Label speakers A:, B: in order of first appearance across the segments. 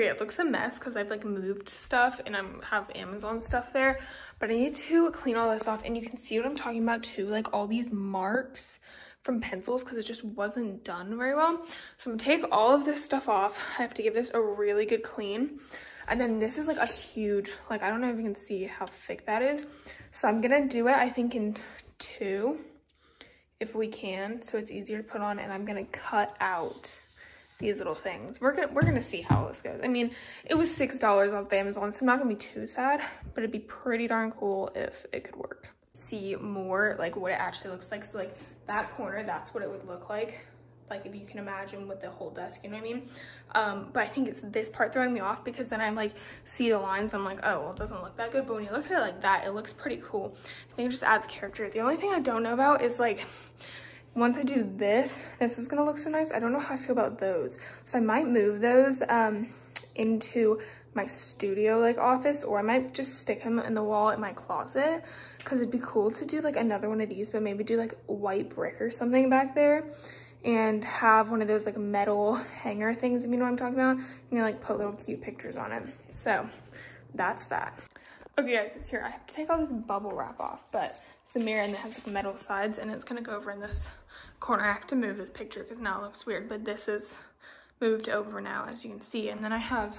A: Okay, it looks a mess because I've like moved stuff and I have Amazon stuff there, but I need to clean all this off and you can see what I'm talking about too, like all these marks from pencils because it just wasn't done very well. So I'm gonna take all of this stuff off. I have to give this a really good clean. And then this is like a huge, like I don't know if you can see how thick that is. So I'm gonna do it, I think in two, if we can, so it's easier to put on and I'm gonna cut out these little things. We're gonna we're gonna see how this goes. I mean, it was six dollars off the Amazon, so I'm not gonna be too sad, but it'd be pretty darn cool if it could work. See more like what it actually looks like. So like that corner, that's what it would look like. Like if you can imagine with the whole desk, you know what I mean? Um, but I think it's this part throwing me off because then I'm like see the lines, I'm like, oh well it doesn't look that good. But when you look at it like that, it looks pretty cool. I think it just adds character. The only thing I don't know about is like once I do this, this is gonna look so nice. I don't know how I feel about those. So I might move those um, into my studio like office or I might just stick them in the wall in my closet because it'd be cool to do like another one of these, but maybe do like white brick or something back there and have one of those like metal hanger things, if you know what I'm talking about. and You know, like put little cute pictures on it. So that's that. Okay guys, it's here. I have to take all this bubble wrap off, but it's the mirror and it has like metal sides and it's gonna go over in this corner. I have to move this picture because now it looks weird, but this is moved over now as you can see. And then I have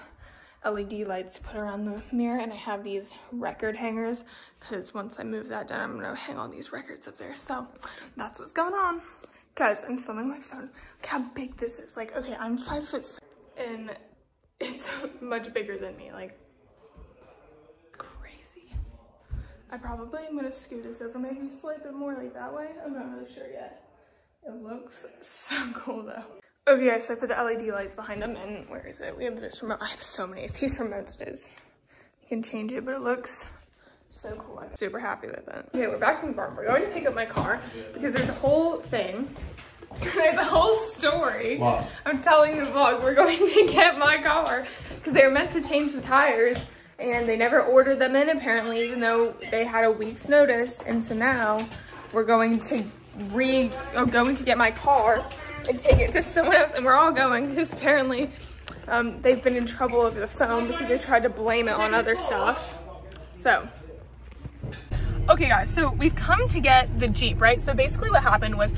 A: LED lights to put around the mirror and I have these record hangers because once I move that down, I'm gonna hang all these records up there. So that's what's going on. Guys, I'm filming my phone. Look how big this is. Like, okay, I'm five foot six and it's much bigger than me. Like, I probably am gonna scoot this over maybe a slight bit more like that way. I'm not really sure yet. It looks so cool though. Okay guys, so I put the LED lights behind them and where is it? We have this remote. I have so many of these remotes. Is You can change it, but it looks so cool. I'm super happy with it. Okay, we're back from the barn. We're going to pick up my car because there's a whole thing. there's a whole story.
B: Wow.
A: I'm telling the vlog we're going to get my car because they were meant to change the tires and they never ordered them in apparently even though they had a week's notice and so now we're going to re oh, going to get my car and take it to someone else and we're all going because apparently um, they've been in trouble over the phone because they tried to blame it on other stuff so Okay guys, so we've come to get the Jeep, right? So basically what happened was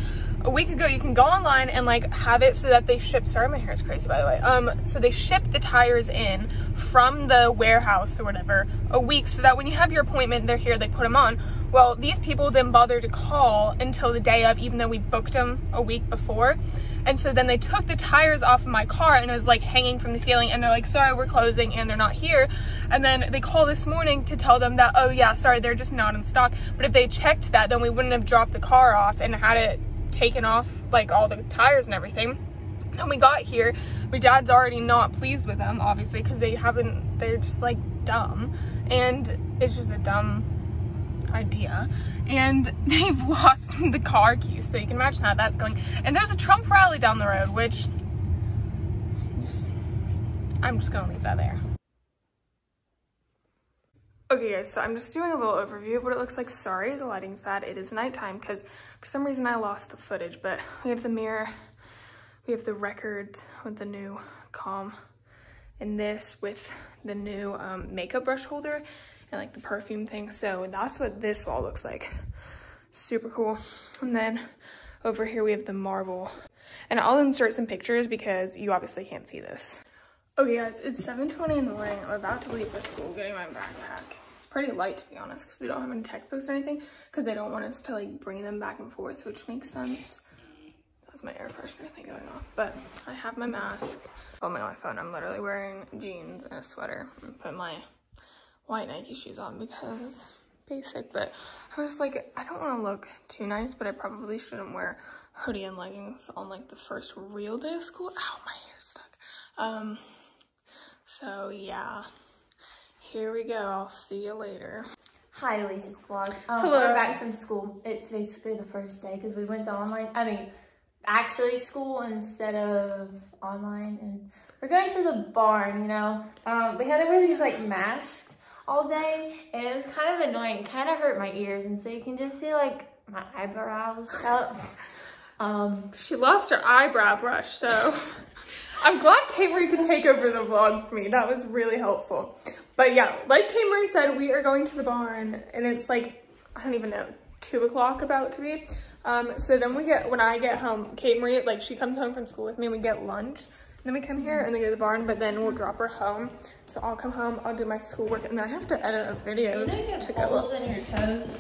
A: a week ago you can go online and like have it so that they ship, sorry my hair is crazy by the way. Um, so they ship the tires in from the warehouse or whatever a week so that when you have your appointment, they're here, they put them on. Well, these people didn't bother to call until the day of, even though we booked them a week before. And so then they took the tires off of my car and it was like hanging from the ceiling and they're like, sorry, we're closing and they're not here. And then they call this morning to tell them that, oh yeah, sorry, they're just not in stock. But if they checked that, then we wouldn't have dropped the car off and had it taken off like all the tires and everything. And we got here, my dad's already not pleased with them, obviously, because they haven't, they're just like dumb. And it's just a dumb idea and they've lost the car keys so you can imagine how that's going and there's a trump rally down the road which just, i'm just gonna leave that there okay guys so i'm just doing a little overview of what it looks like sorry the lighting's bad it is nighttime because for some reason i lost the footage but we have the mirror we have the record with the new calm and this with the new um, makeup brush holder and like the perfume thing. So that's what this wall looks like. Super cool. And then over here we have the marble. And I'll insert some pictures because you obviously can't see this. Okay guys, it's 7.20 in the morning. I'm about to leave for school getting my backpack. Pretty light to be honest because we don't have any textbooks or anything because they don't want us to like bring them back and forth, which makes sense. That's my air freshener thing going off. But I have my mask. Oh my, my phone. I'm literally wearing jeans and a sweater and put my white Nike shoes on because basic, but I was like, I don't want to look too nice, but I probably shouldn't wear hoodie and leggings on like the first real day of school. Ow, my hair's stuck. Um, so yeah, here we go. I'll see you later.
B: Hi, Eleese's vlog. Um,
A: Hello.
B: We're back from school. It's basically the first day because we went to online. I mean, actually school instead of online, and we're going to the barn. You know, um, we had to wear these like masks all day, and it was kind of annoying. Kind of hurt my ears, and so you can just see like my eyebrows up. Um,
A: She lost her eyebrow brush, so I'm glad Kate could take over the vlog for me. That was really helpful. But yeah, like Kate Marie said, we are going to the barn and it's like, I don't even know, two o'clock about to be. Um, so then we get, when I get home, Kate Marie, like she comes home from school with me and we get lunch. Then we come here and then go to the barn, but then we'll drop her home. So I'll come home, I'll do my schoolwork, and then I have to edit a video to go up.
B: holes in your toes,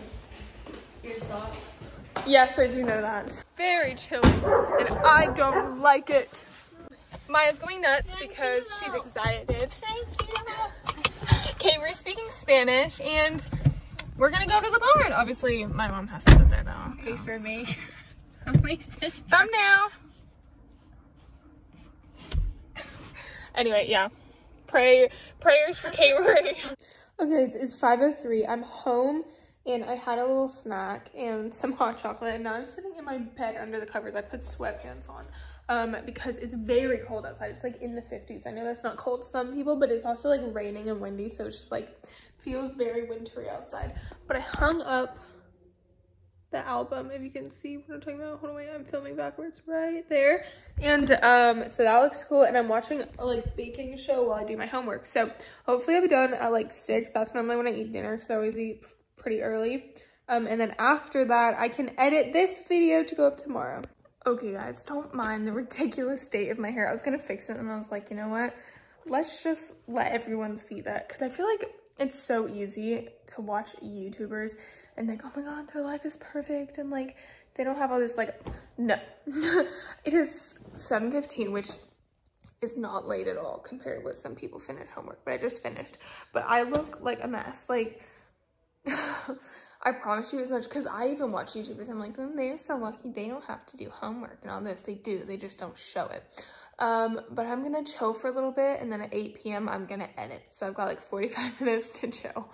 B: your socks.
A: Yes, I do know that. Very chilly, and I don't like it. Maya's going nuts because she's excited.
B: Thank.
A: Okay, we're speaking Spanish, and we're gonna go to the barn. Obviously, my mom has to sit there though.
B: Wait for me.
A: Thumbnail. Anyway, yeah. Pray prayers for Kate Marie. Okay, it's, it's 5.03. I'm home and I had a little snack and some hot chocolate and now I'm sitting in my bed under the covers. I put sweatpants on um, because it's very cold outside. It's like in the 50s. I know that's not cold to some people, but it's also like raining and windy. So it's just like feels very wintry outside. But I hung up the album if you can see what i'm talking about hold on wait i'm filming backwards right there and um so that looks cool and i'm watching a like baking show while i do my homework so hopefully i'll be done at like six that's normally when i eat dinner because i always eat pretty early um and then after that i can edit this video to go up tomorrow okay guys don't mind the ridiculous state of my hair i was gonna fix it and i was like you know what let's just let everyone see that because i feel like it's so easy to watch youtubers and think, oh my god, their life is perfect and like they don't have all this like no. it is 7:15, which is not late at all compared with some people finish homework, but I just finished. But I look like a mess. Like I promise you as much because I even watch YouTubers. I'm like, mm, they're so lucky they don't have to do homework and all this. They do, they just don't show it. Um, but I'm gonna chill for a little bit and then at 8 p.m. I'm gonna edit. So I've got like 45 minutes to chill.